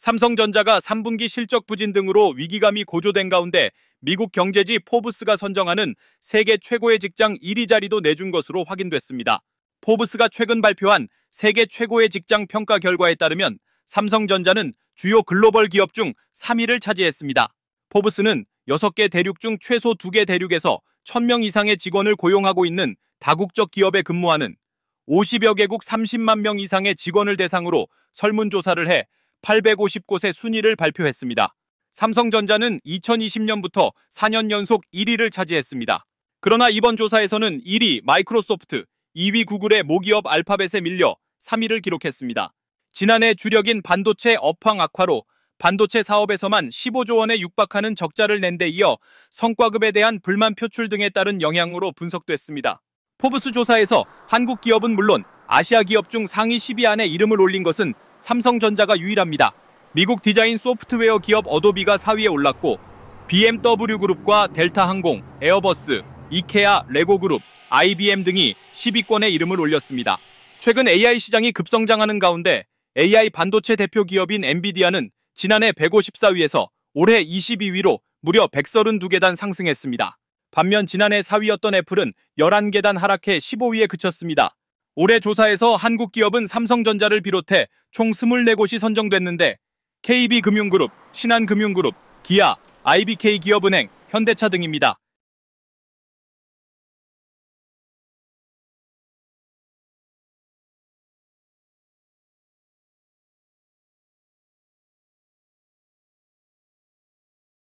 삼성전자가 3분기 실적 부진 등으로 위기감이 고조된 가운데 미국 경제지 포브스가 선정하는 세계 최고의 직장 1위 자리도 내준 것으로 확인됐습니다. 포브스가 최근 발표한 세계 최고의 직장 평가 결과에 따르면 삼성전자는 주요 글로벌 기업 중 3위를 차지했습니다. 포브스는 6개 대륙 중 최소 2개 대륙에서 1000명 이상의 직원을 고용하고 있는 다국적 기업에 근무하는 50여 개국 30만 명 이상의 직원을 대상으로 설문조사를 해 850곳의 순위를 발표했습니다. 삼성전자는 2020년부터 4년 연속 1위를 차지했습니다. 그러나 이번 조사에서는 1위 마이크로소프트, 2위 구글의 모기업 알파벳에 밀려 3위를 기록했습니다. 지난해 주력인 반도체 업황 악화로 반도체 사업에서만 15조 원에 육박하는 적자를 낸 데 이어 성과급에 대한 불만 표출 등에 따른 영향으로 분석됐습니다. 포브스 조사에서 한국 기업은 물론 아시아 기업 중 상위 10위 안에 이름을 올린 것은 삼성전자가 유일합니다. 미국 디자인 소프트웨어 기업 어도비가 4위에 올랐고 BMW 그룹과 델타 항공, 에어버스, 이케아, 레고 그룹, IBM 등이 10위권에 이름을 올렸습니다. 최근 AI 시장이 급성장하는 가운데 AI 반도체 대표 기업인 엔비디아는 지난해 154위에서 올해 22위로 무려 132계단 상승했습니다. 반면 지난해 4위였던 애플은 11계단 하락해 15위에 그쳤습니다. 올해 조사에서 한국 기업은 삼성전자를 비롯해 총 24곳이 선정됐는데 KB금융그룹, 신한금융그룹, 기아, IBK 기업은행, 현대차 등입니다.